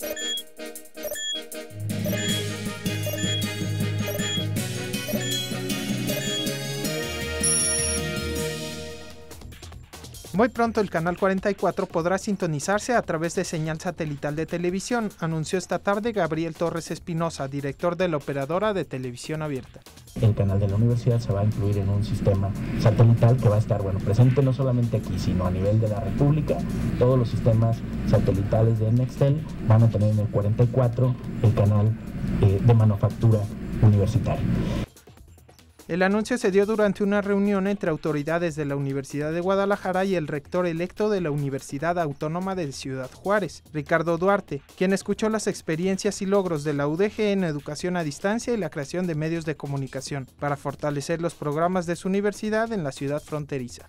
you. Muy pronto el canal 44 podrá sintonizarse a través de señal satelital de televisión, anunció esta tarde Gabriel Torres Espinosa, director de la operadora de televisión abierta. El canal de la universidad se va a incluir en un sistema satelital que va a estar bueno, presente no solamente aquí, sino a nivel de la República. Todos los sistemas satelitales de Nextel van a tener en el 44 el canal eh, de manufactura universitaria. El anuncio se dio durante una reunión entre autoridades de la Universidad de Guadalajara y el rector electo de la Universidad Autónoma de Ciudad Juárez, Ricardo Duarte, quien escuchó las experiencias y logros de la UDG en educación a distancia y la creación de medios de comunicación para fortalecer los programas de su universidad en la ciudad fronteriza.